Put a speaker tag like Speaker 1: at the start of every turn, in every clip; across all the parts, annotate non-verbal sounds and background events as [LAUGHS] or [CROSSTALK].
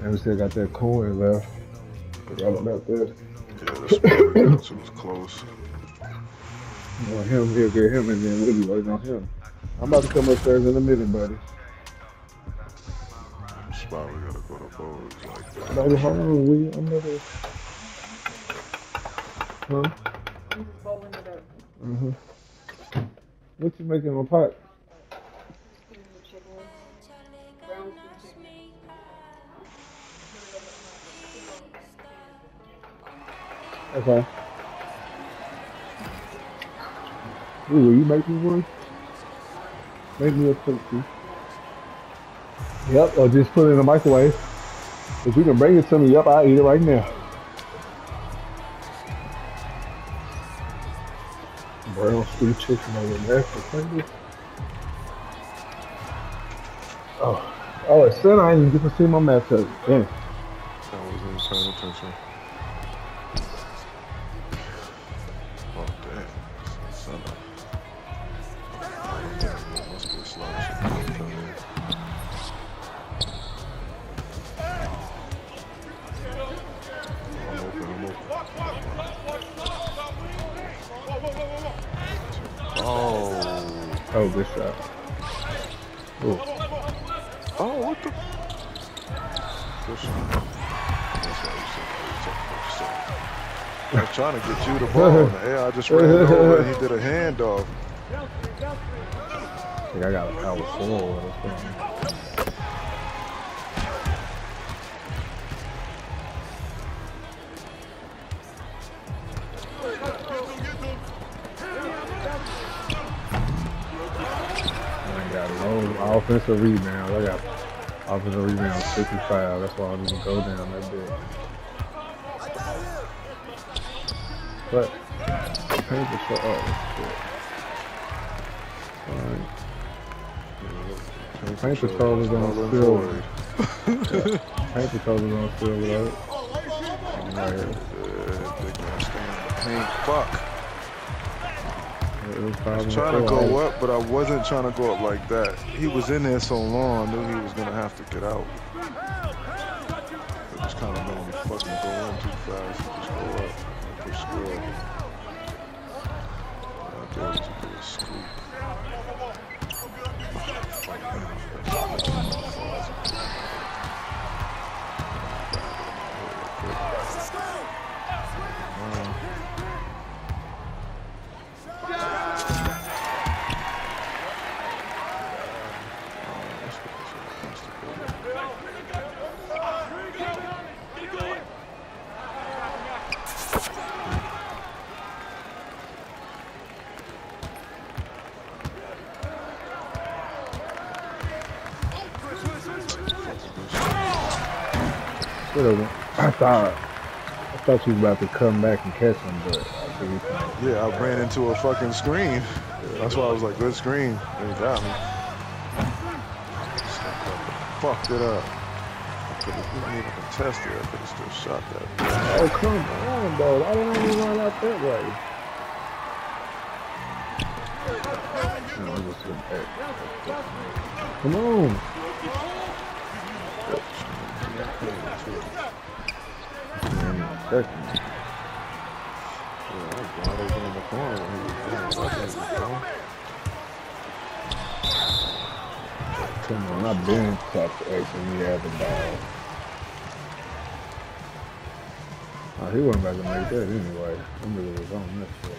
Speaker 1: And we still got that coin left. Forgot about that.
Speaker 2: Yeah, that's probably was close.
Speaker 1: Well, him, he'll get him, and then we'll be waiting on him. I'm about to come upstairs in a minute, buddy.
Speaker 2: Spot we gotta go to Bose like that.
Speaker 1: Buddy, hold on, will you? I'm never. Huh? Mm-hmm. What you making in a pot? Okay. Ooh, will you make me one? Make me a turkey. Yep, or just put it in the microwave. If you can bring it to me, yep, I'll eat it right now. Brown sweet chicken over there for Sunday. Oh, oh, it said I didn't get to see my matchup. Damn.
Speaker 2: I wasn't even paying attention. Oh.
Speaker 1: Good shot. Ooh.
Speaker 2: Oh, what the? Good shot. That's why you said you said what you. I'm trying to get you the ball in the air. I just ran over and he did a handoff.
Speaker 1: I think I got a power forward offensive rebound. I got offensive rebound 55. That's why I didn't go down that big. But paint the shot. Oh, shit. Alright. Paint the colors on
Speaker 2: Null and
Speaker 1: still.
Speaker 2: void.
Speaker 1: Paint the colors on still without. Right here.
Speaker 2: Yeah, big man staying in the paint. Fuck.
Speaker 1: Was
Speaker 2: I was trying to go up, but I wasn't trying to go up like that. He was in there so long, I knew he was gonna have to get out.
Speaker 1: Thought I thought you was about to come back and catch him, but I think he.
Speaker 2: Yeah, I ran into a fucking screen. That's why I was like, good screen. They got me. Fucked it up. I could have even it. I could have still shot that.
Speaker 1: Oh come on, bro! I don't to run out that way. No, I'm just gonna back. Come on! Come on, I've been X when he had the ball. Oh, he wasn't about to make that anyway. I'm really was on this shit.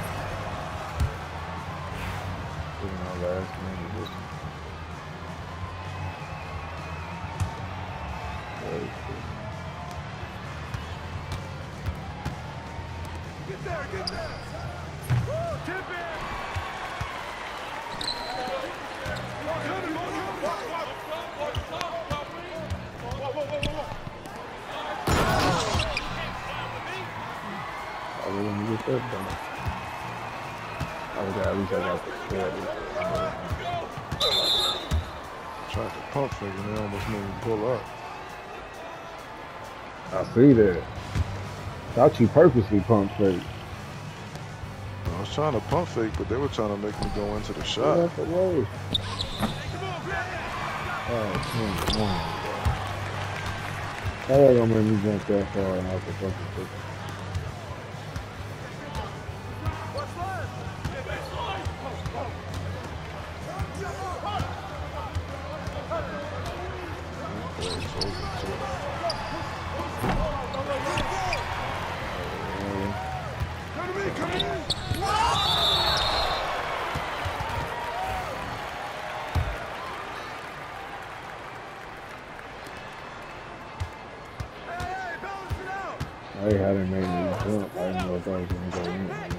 Speaker 1: to get done. I was at least I got the 40.
Speaker 2: Tried to pump fake and they almost made me pull up.
Speaker 1: I see that. Thought you purposely pump fake.
Speaker 2: I was trying to pump fake, but they were trying to make me go into the
Speaker 1: Get
Speaker 2: shot.
Speaker 1: out the way. Oh, come on. How they gonna make me jump that far and off the fucking fake?
Speaker 2: Plays
Speaker 1: I hate how they made me jump. I didn't know if I was gonna go in or not.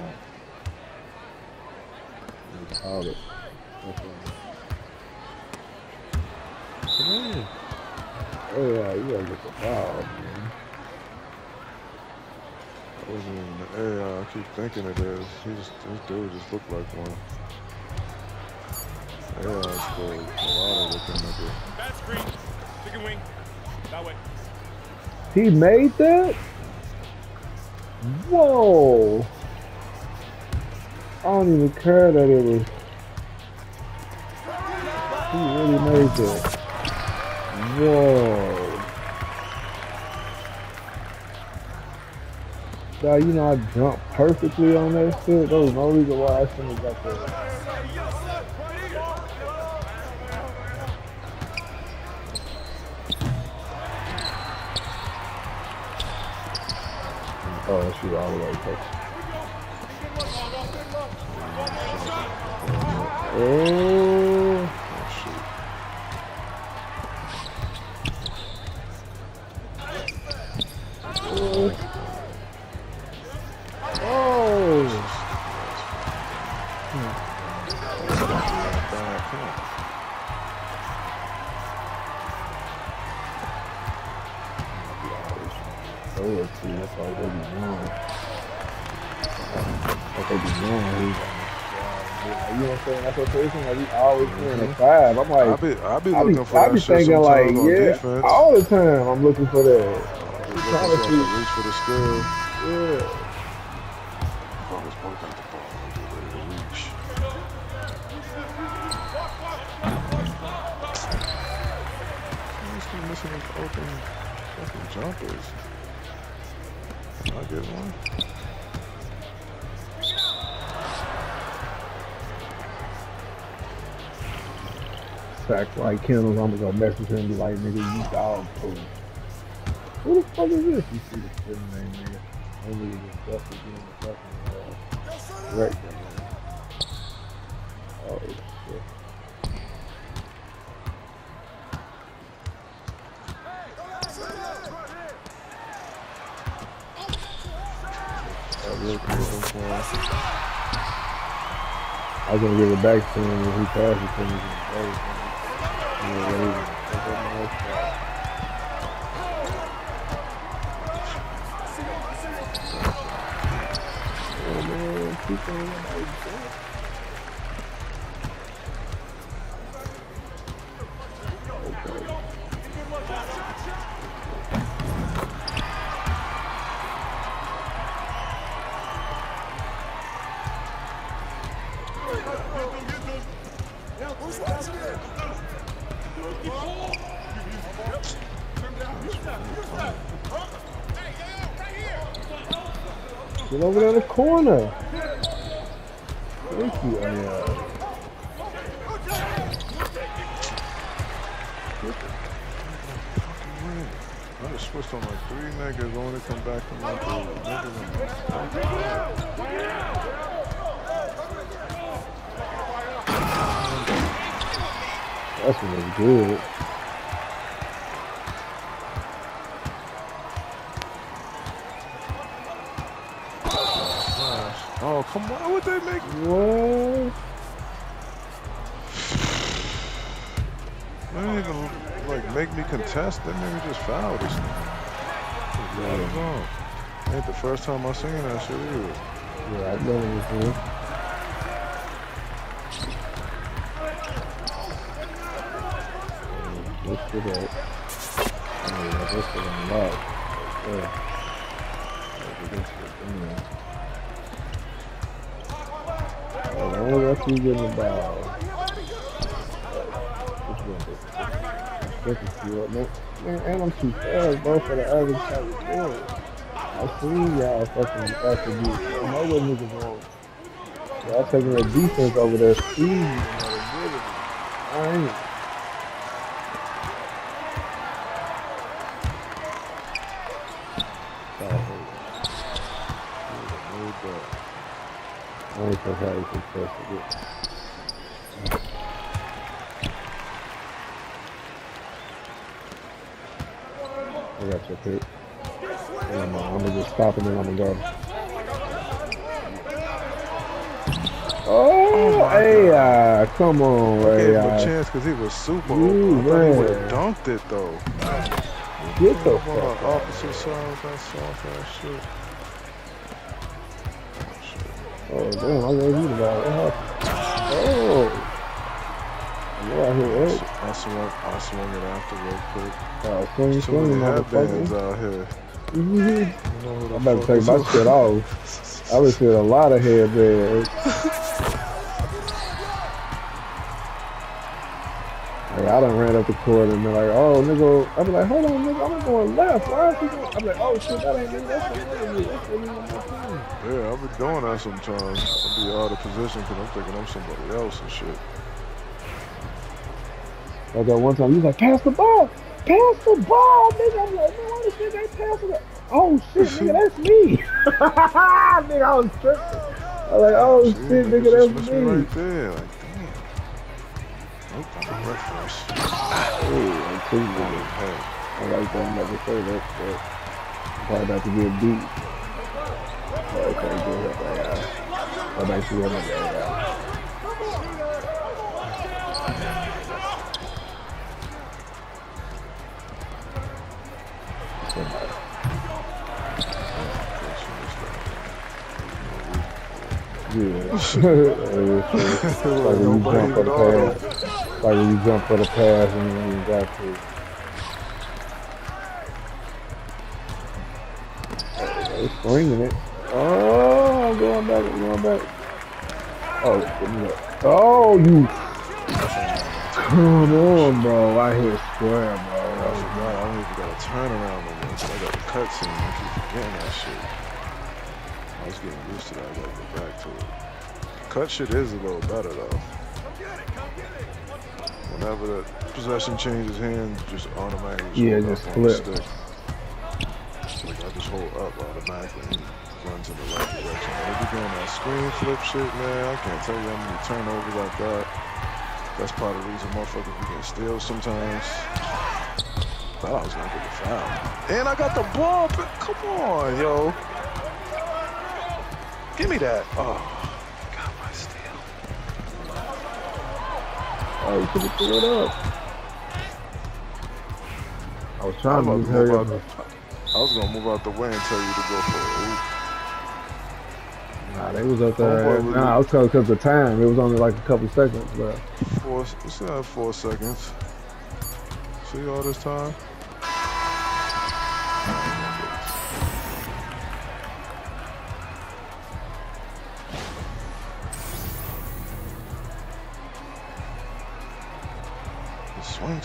Speaker 1: They called it. That's why.
Speaker 2: Come here.
Speaker 1: Oh yeah, you gotta get the foul, man.
Speaker 2: That wasn't even the AI. I keep thinking it is. He just, this dude just looked like one. AI scored a lot of looking nigga.
Speaker 3: Bad screen. Chicken wing. That way.
Speaker 1: He made that? Whoa! I don't even care that it was. He really made that. Whoa. Now, you know, I jumped perfectly on that shit. There was no reason why I shouldn't have got that. Oh, shoot, all the way touch. Oh, I'm
Speaker 2: I be, I be
Speaker 1: I be,
Speaker 2: looking for
Speaker 1: I
Speaker 2: that
Speaker 1: be
Speaker 2: shit
Speaker 1: thinking like, yeah,
Speaker 2: defense.
Speaker 1: all the time I'm looking for that.
Speaker 2: Uh, I be
Speaker 1: trying to
Speaker 2: looking I
Speaker 1: see-
Speaker 2: reach for the skill.
Speaker 1: Yeah.
Speaker 2: Always both got the ball. I'm just ready to reach. Missing open fucking jumpers. Can I get one?
Speaker 1: Sack like I'm gonna go message him be like, nigga, you dog. Who the fuck is this? You see shit name, nigga. Busted you in the fucking uh, Rec man. Oh shit. I was gonna give it back to him when he passed it to me. He Get over there in the corner. Thank you.
Speaker 2: I just switched on like three niggas only to come back the niggas
Speaker 1: That's really good.
Speaker 2: Come on. What they make?
Speaker 1: What?
Speaker 2: They didn't even like make me contest. That nigga just foul this nigga. Just let. Ain't the first time I seen that shit either.
Speaker 1: Yeah, I've done it before. Lift it up. I mean, I lift it on lock. Yeah. You getting the do? This is you, man. Man, and I'm too fast, bro, for the average type of score. I seen y'all fucking attribute. I know oh, what niggas want. Y'all taking the defense over their speed. I ain't. I ain't so happy successful. I got your pick. I'm, I'm gonna just stop and then I'm gonna go. Oh,
Speaker 2: my
Speaker 1: hey, uh, come on,
Speaker 2: I
Speaker 1: Gave
Speaker 2: him a
Speaker 1: uh,
Speaker 2: chance because he was super
Speaker 1: You
Speaker 2: open. I thought he would have dunked it though.
Speaker 1: get the fuck
Speaker 2: the
Speaker 1: out.
Speaker 2: opposite side with that soft ass shit.
Speaker 1: Oh, damn, I gave you the ball. What happened? Oh. You out here, Eric.
Speaker 2: I swung, I swung it after real quick.
Speaker 1: Oh, swing, swing, motherfucker.
Speaker 2: out here.
Speaker 1: Mhm.
Speaker 2: You know
Speaker 1: I'm about to take my shit off. I would see a lot of headbands. I done ran up the court and they're like, oh, nigga. I be like, hold on, nigga, I'm going left. Why is he going? I'm like, oh, shit, that ain't me. That's another me. That's the me on my team.
Speaker 2: Yeah, I've been doing that sometimes. I'll be out of position because I'm thinking I'm somebody else and shit.
Speaker 1: Like that one time, he was like, pass the ball. Pass the ball, nigga. I'm like, man, why this nigga ain't passing it? Oh, shit, nigga, [LAUGHS] that's me. [LAUGHS] nigga, I was tripping. I was like, oh,
Speaker 2: oh
Speaker 1: Shit,
Speaker 2: shit,
Speaker 1: nigga, that's
Speaker 2: me right there. Like. Nope, I'm first.
Speaker 1: Ooh, I'm too nigga. I like that never say that, but I'm probably about to get beat. Oh, okay, good. Uh, I'm actually on that guy. Yeah. [LAUGHS] It's like you [LAUGHS] jump for the pass. Like when you jump for the pass and you got to. They swinging it. Oh, I'm going back. I'm going back. Oh. Oh, you. Come on, bro. I hit square, bro.
Speaker 2: I. I don't even got a turnaround more. So I got the cutscene. I keep forgetting that shit. I was getting used to that. I gotta go back to it. Cut shit is a little better though. Whenever the possession changes hands, just automatically.
Speaker 1: Yeah, just flip.
Speaker 2: Like I just hold up automatically and it runs the right direction. They be doing that screen flip shit, man, I can't tell you how many turnovers I got. That's part of the reason motherfuckers be getting steals sometimes. Thought I was gonna get a foul. And I got the ball, but come on, yo. Give me that. Oh,
Speaker 1: Oh, you should have threw it up. I was trying to hurry
Speaker 2: move
Speaker 1: up.
Speaker 2: out, I was gonna move out the way and tell you to go for it.
Speaker 1: Nah, they was up there.
Speaker 2: Homeboy
Speaker 1: Nah, I was because of the time. It was only like a couple seconds left.
Speaker 2: Four, still have four seconds. See all this time?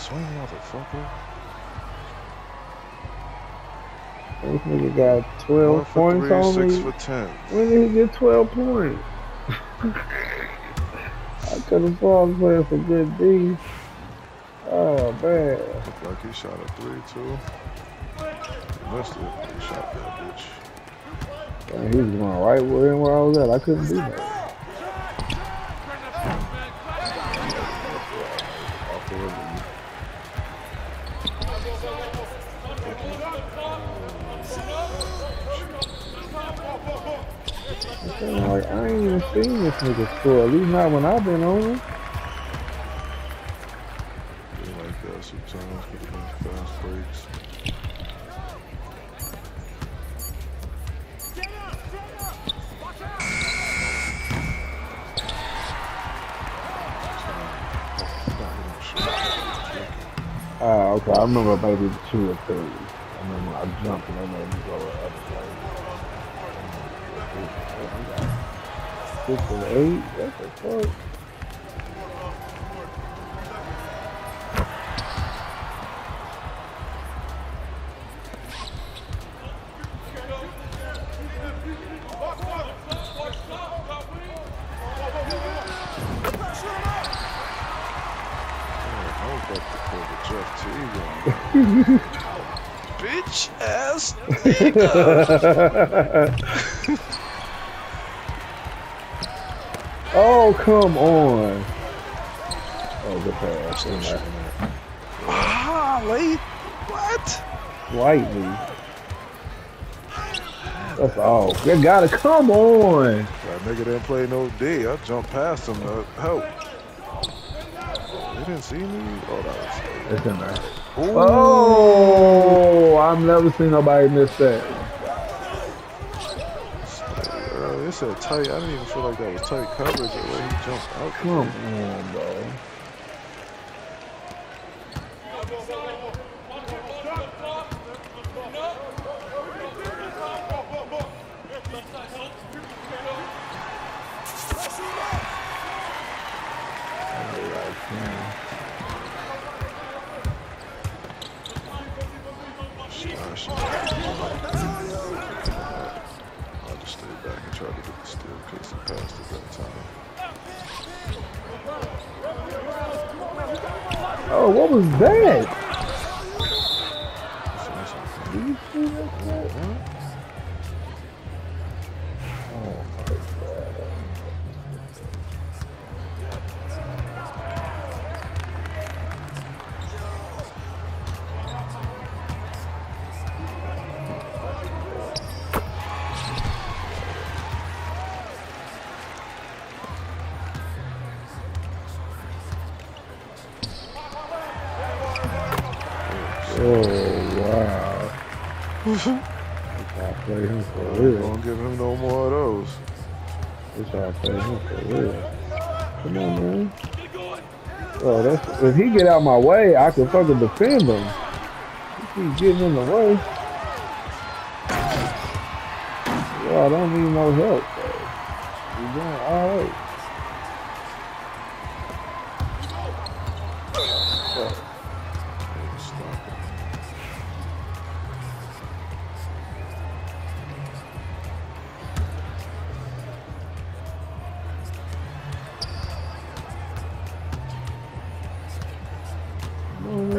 Speaker 2: Swing, motherfucker.
Speaker 1: This nigga got 12
Speaker 2: for
Speaker 1: points
Speaker 2: three,
Speaker 1: on
Speaker 2: six
Speaker 1: me.
Speaker 2: for ten.
Speaker 1: When did he get 12 points? I could have him playing for good D. Oh, man.
Speaker 2: Looked like he shot a three, too. He missed it. He shot that bitch.
Speaker 1: Man, he was going right where, where I was at. I couldn't do that. I'm like, I ain't even seen this nigga score. At least not when I've been on him.
Speaker 2: Like that sometimes, get them fast breaks.
Speaker 1: Ah, okay. I remember maybe two or three. I remember I jumped and they made me go way. Six and eight. What the fuck?
Speaker 2: Bitch ass nigga. [LAUGHS]
Speaker 1: oh, come on. Oh, good pass. Good pass.
Speaker 2: ah, late. What?
Speaker 1: Slightly. That's all. They gotta come on.
Speaker 2: That nigga didn't play no D. I jumped past him to help. They didn't see me? Oh, that was.
Speaker 1: It's in there.
Speaker 2: Ooh.
Speaker 1: Oh, I've never seen nobody miss that.
Speaker 2: Uh, it said tight. I didn't even feel like that was tight coverage the way he jumped out.
Speaker 1: Come on, bro. Oh wow. I play him for real.
Speaker 2: Don't give him no more of those.
Speaker 1: How I play him for real. Come on, man. Oh, that's if he get out my way, I can fucking defend him. He keep getting in the way. yeah, I don't need no help.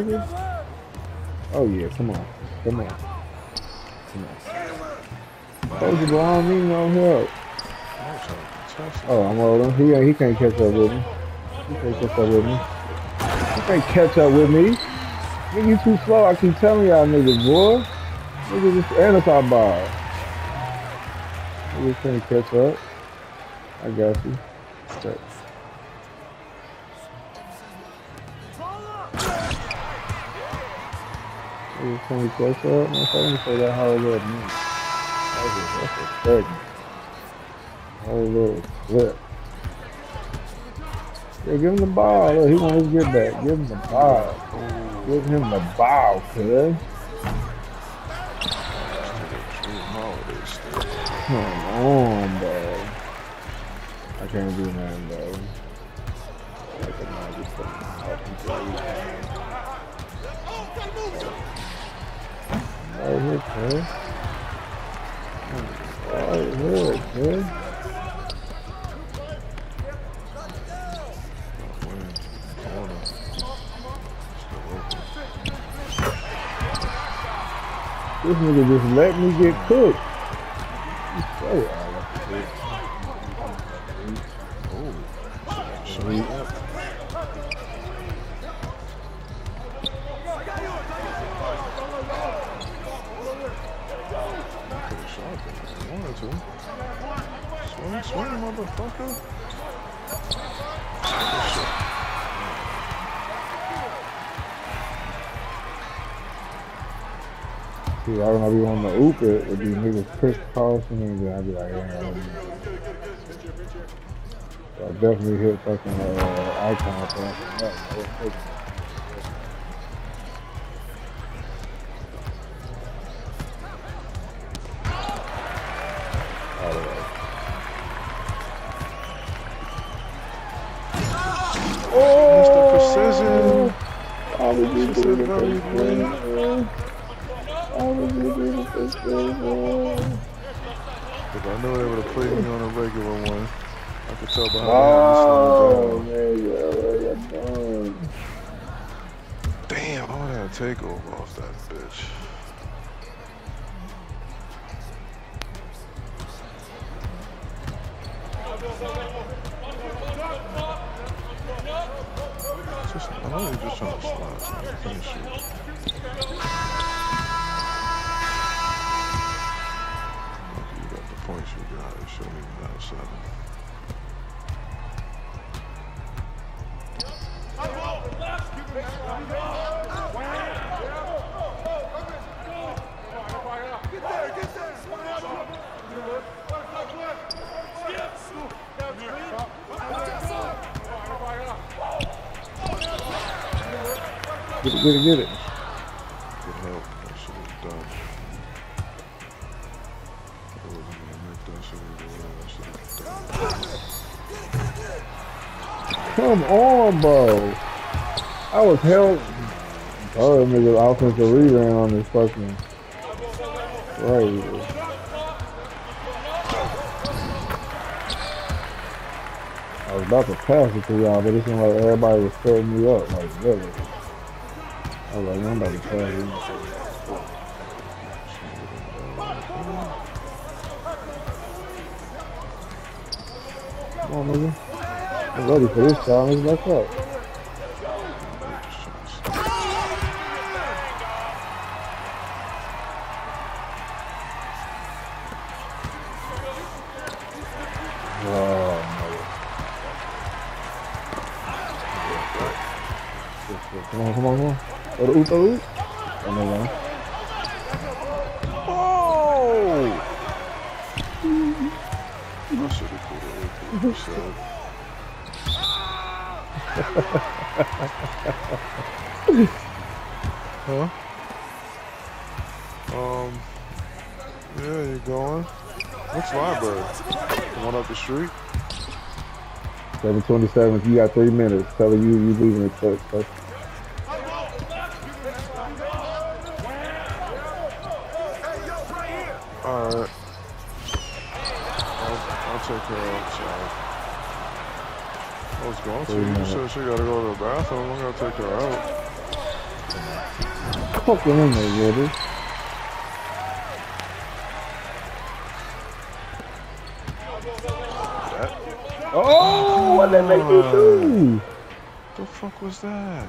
Speaker 1: Nigga. Oh yeah, come on, come on, come on. Bro, I don't need no help. Oh, I'm rolling. He he can't catch up with me. He can't catch up with me. He can't catch up with me. Nigga, you too slow. I keep telling y'all niggas, boy. Nigga, just anti ball. Nigga can't catch up. I got you. Me say that. That's a, little. Yeah, give him the ball. Look, he wants to get back. Give him the ball. Give him the ball,
Speaker 2: still.
Speaker 1: Come on, bro. I can't do nothing, bro. I just Right here, cuz. Right here. This nigga just let me get cooked. I don't know if you want to oop it with these niggas Chris Carlson and I'd be like, yeah. So I definitely hit fucking uh, icon for that.
Speaker 2: Just, I know you're just trying to slide. Finish it. You got the points you got. You shouldn't even seven.
Speaker 1: Get it, get it, get it.
Speaker 2: Good help. That shit was done. I wasn't gonna make that shit way. That shit.
Speaker 1: Come on, bro. I was held. Oh, nigga, offensive rebound on this fucking. Right. I was about to pass it to y'all, but it seemed like everybody was setting me up. Like, really. I was like, I'm about to pass it. Come on, nigga. I'm
Speaker 2: yeah, you going? What's library? The one up the street?
Speaker 1: 727, you got three minutes. Telling you you leaving the church. So
Speaker 2: Alright. I'll, I'll take her outside. I was going to. You said she gotta go to the bathroom. I'm gonna take her out.
Speaker 1: fucking in there, baby.
Speaker 2: That?
Speaker 1: What did they make you do?
Speaker 2: The fuck was that?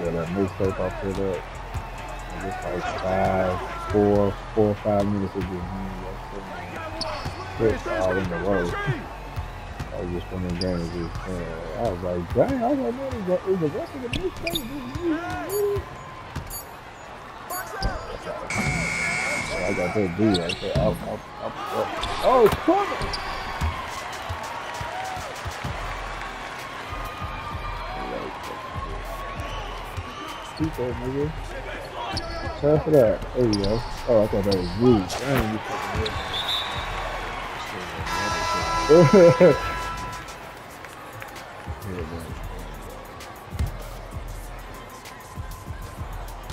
Speaker 1: Yeah, that mixtape I put up. Was like five, four, four or five minutes of just me. That's all in the row. I was just one of them games. Just, uh, I was like, dang, I was like, man, is the, the rest of the mixtape just me? I got that dude right there. I'll, I'll, I'll, I'll, oh, it's coming! Keep that, nigga. Pass it out. There you go. Oh, I thought that was you. Damn, you fucking [LAUGHS] [LAUGHS]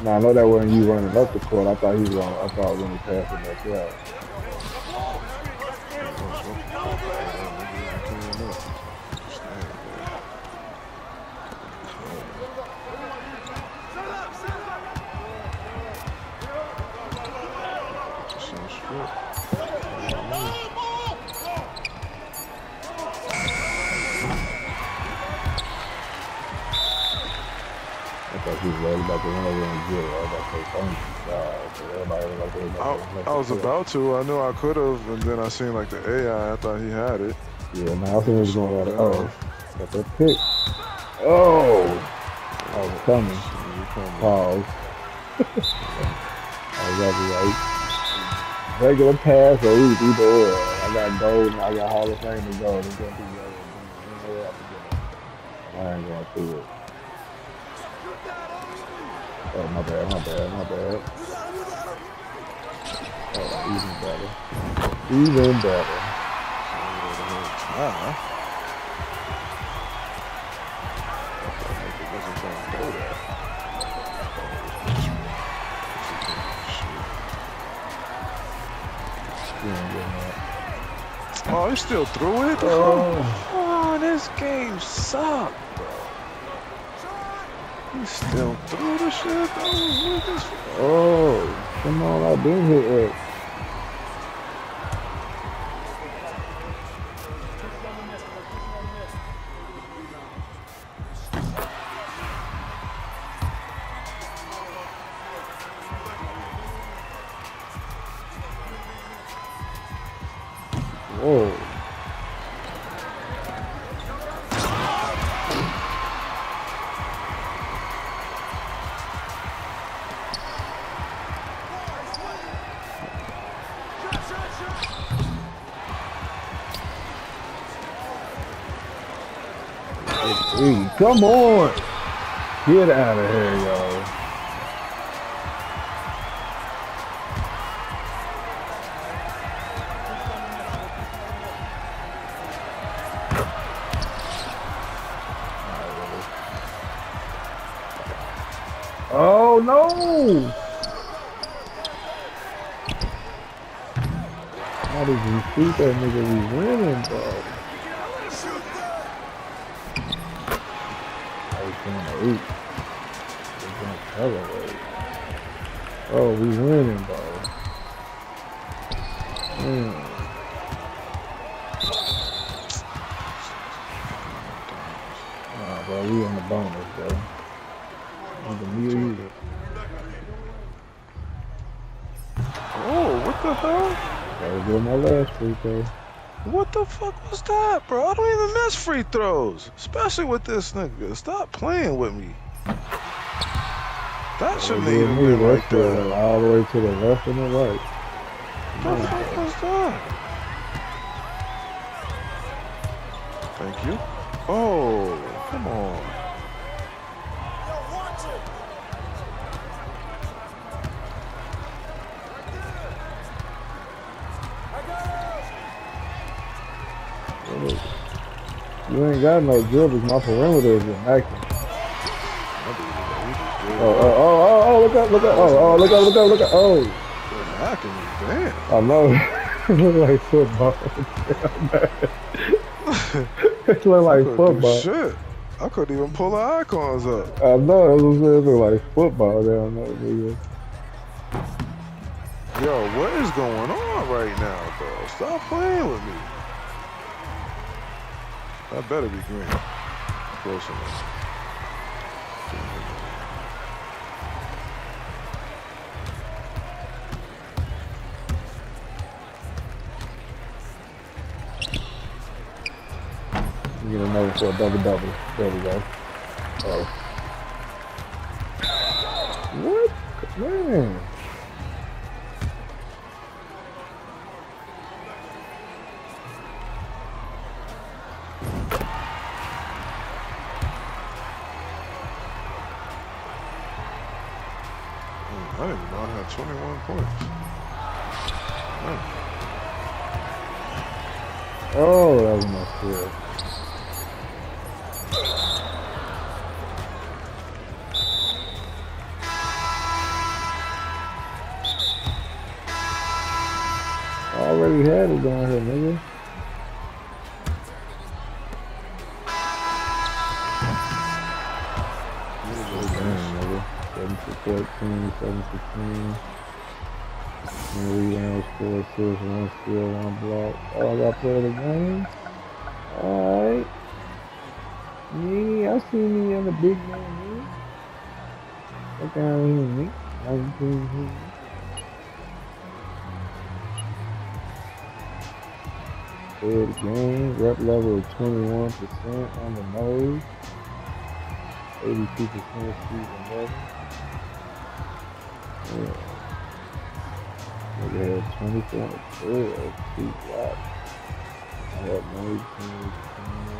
Speaker 1: Now I know that wasn't you running up the court. I thought he was on. I thought when he passed it back out. I he was worried about the run over get it. I was about to say thank you, God. So everybody was like, they
Speaker 2: I, I was about to. I knew I could have, and then I seen like the AI. I thought he had it.
Speaker 1: Yeah, now I think it was going right. Oh, got that pick. Oh, I was coming. Oh, oh, Pause. [LAUGHS] I was actually like regular pass or either either or. I got gold and I got Hall of Fame be gold. I ain't going through it. Oh my bad, my bad, my bad. Oh, even better. Even better.
Speaker 2: Nah. I wasn't gonna go there.
Speaker 1: You ain't getting that.
Speaker 2: Oh, still threw it?
Speaker 1: Oh.
Speaker 2: Oh, this game bro. Still threw the shit?
Speaker 1: Oh, come on, I've been. Whoa. Hey, come on. Get out of here, yo. Oh no! How did you shoot that nigga? We winning, bro. Eight. We're going to accelerate. Oh, we winning, bro. Mm. Nah, bro, we in the bonus, bro. On the meal either.
Speaker 2: Oh, what the hell?
Speaker 1: That was doing my last free throw.
Speaker 2: What the fuck was that, bro? I don't even miss free throws, especially with this nigga. Stop playing with me. That shouldn't
Speaker 1: was
Speaker 2: even be like that.
Speaker 1: All the way to the left and the right.
Speaker 2: What the fuck was that? Thank you. Oh, come on.
Speaker 1: You ain't got no dribbles. My perimeter is immaculate. Oh, oh, oh, oh, oh, look up, look up. Oh, oh, look up, look up, look up. Oh,
Speaker 2: Hacking me, damn.
Speaker 1: I know. it look like football. it look like football.
Speaker 2: Shit. I couldn't even pull the icons up.
Speaker 1: I know. It was it look like football down there, nigga.
Speaker 2: Yo, what is going on right now, bro? Stop playing with me. That better be green. Close enough.
Speaker 1: Get another for a double double. There we go. Oh. What? Man. Already had it down here, nigga. 7 for 14, 7 for 10. One rebound, four assists, one steal, one block. Oh, I got of the game. Alright. Me, I see me in the big man here. Look down here, me. 19 Third game, rep level of 21% on the nose. 82% shooting level. Yeah. Nigga had 24 and 12, two blocks. I had no 20,